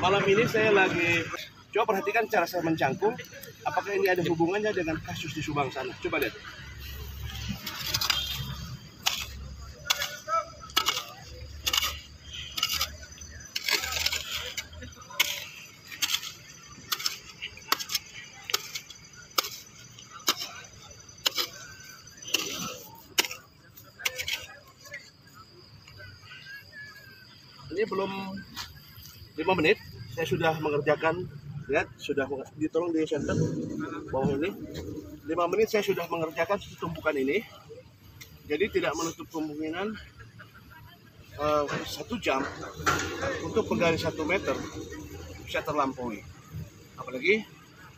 malam ini saya lagi coba perhatikan cara saya mencangkung. Apakah ini ada hubungannya dengan kasus di Subang sana? Coba lihat. Ini belum lima menit, saya sudah mengerjakan lihat sudah ditolong di center bawah ini. Lima menit saya sudah mengerjakan tumpukan ini. Jadi tidak menutup kemungkinan eh, satu jam untuk penggali satu meter bisa terlampaui. Apalagi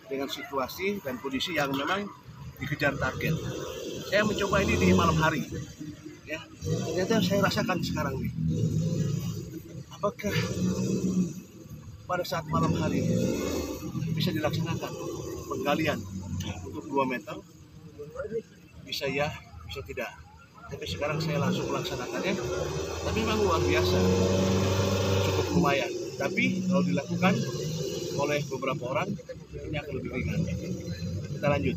dengan situasi dan kondisi yang memang dikejar target. Saya mencoba ini di malam hari ya. Ternyata saya rasakan sekarang nih apakah pada saat malam hari bisa dilaksanakan penggalian untuk 2 meter. Bisa ya bisa tidak. Tapi sekarang saya langsung melaksanakannya. Tapi memang luar biasa. Cukup lumayan. Tapi kalau dilakukan oleh beberapa orang ini akan lebih ringan. Kita lanjut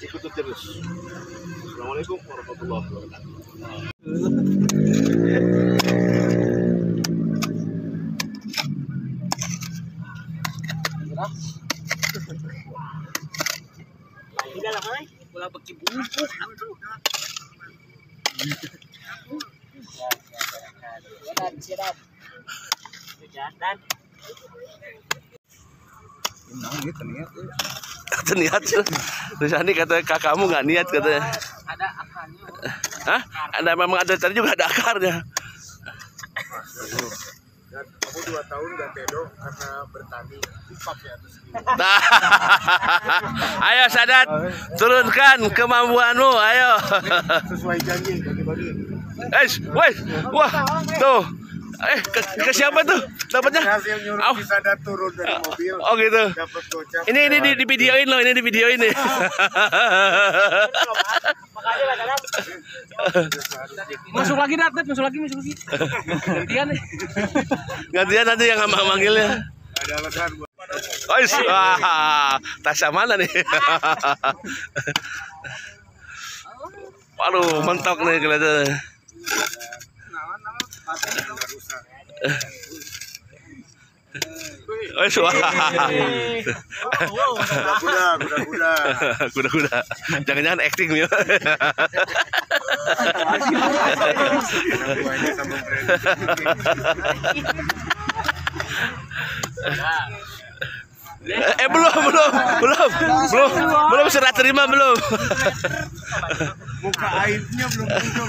ikuti terus Assalamualaikum warahmatullahi wabarakatuh Tidak lah, Hai. Bola beki bungkus. Dan siram. Dan kata niat terus ini kata kakakmu nggak niat katanya ada akarnya. Hah? Ada memang ada tadi juga ada akarnya. Dan kamu dua tahun gak tedo karena bertani ya terus Nah, ayo Sadat, turunkan kemampuanmu, ayo. sesuai janji bagi-bagi. Eh, wes, wah, tuh. Eh, ke, ke siapa tuh? Dapatnya? Hasil nyuruh Au. bisa datang turun dari mobil. Oh gitu. Dapat gocap. Ini ini di, di videoin loh, ini di videoin nih. Masuk lagi, Dat. Dat. Masuk lagi, masuk lagi. Gantian nih. Gantian nanti yang sama manggilnya. Ada alasan buat Oh, wah, Tasya mana nih? Waduh, mentok nih kelihatannya. Oh, is- wah. kuda, kuda, kuda. Kuda-kuda. Jangan-jangan acting nih. Eh belum, belum, belum, belum, belum serah terima belum. Muka aibnya belum muncul.